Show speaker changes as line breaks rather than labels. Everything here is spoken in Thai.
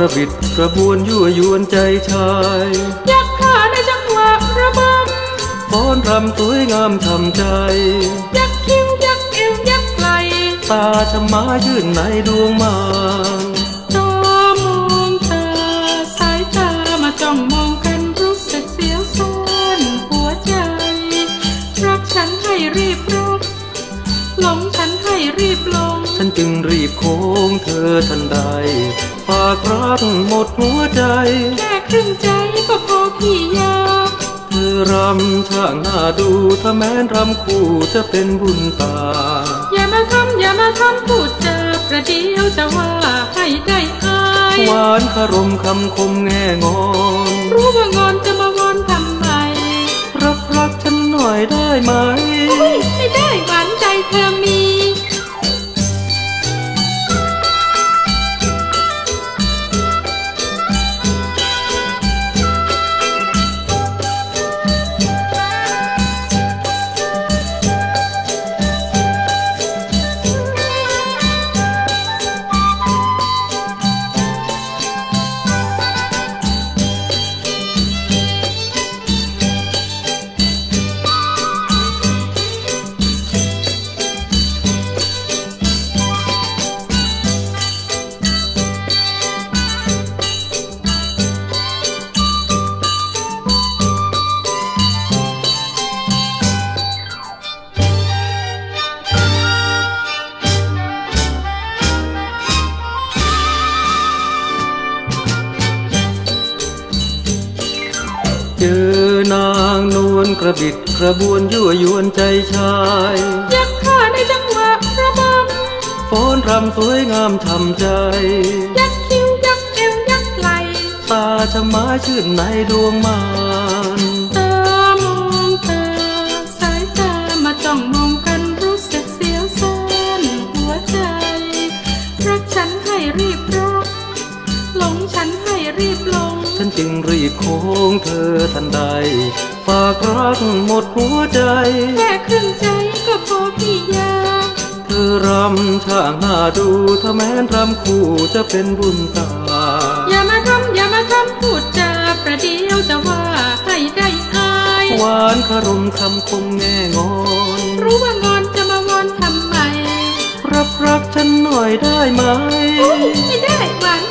ระบวนยั่วยวนใจชาย
ยักขาในจังหวะระบำ
ฟ้อนรำสวยงามทำใจ
ยักคิ้วยักเอวยักไหล
ตาชะมายื่นในดวงมาน
จอมองเธอสายตามาจ้องมองกันรู้สึกเสียวซ่านหัวใจ รักฉันให้รีบรักหลงฉันให้รีบหลง
ฉันจึงรีบโค้งเธอทันใด ฝากรักหมดหัวใจ
แค่ครึ่งใจก็พอพี่ยา
เธอรำช่างน่าดูถ้าแม้นรำคู่จะเป็นบุญตา
อย่ามาทำอย่ามาทำพูดจาประเดี๋ยวจะว่าให้ได้อาย
หวานคารมคำคมแง่งอน
รู้ว่างอนจะมาวอนทำไม
รักรักฉันหน่อยได้ไหม
อุ๊ยไม่ได้หวานใจเธอมี
เจอนางนวลกระบิดกระบวนยั่วยวนใจชาย
ยักขาในจังหวะระบ
ฟ้อนรำสวยงามทำใจำ
ยักคิ้วยักเอวยักไหล
ตาชะมาชื่นในดวงมาน
ตามองเธอสายตามาจ้องมองกันรู้สึกเสียวซ่านหัวใจรักฉันให้รีบรักหลงฉันให้รีบหลง
ฉัน จึงรีบโค้งเธอทันใด ฝากรักหมดหัวใจ
แค่ครึ่งใจก็พอพี่ยา
เธอรำช่างน่าดูถ้าแม้นรำคู่จะเป็นบุญตา
อย่ามาทำอย่ามาทำพูดจาประเดี๋ยวจะว่าให้ได้อาย
หวานคารมคำคมแง่งอน
รู้ว่างอนจะมาวอนทำไม
รับรักฉันหน่อยได้ไหม
อุ๊ยไม่ได้หวาน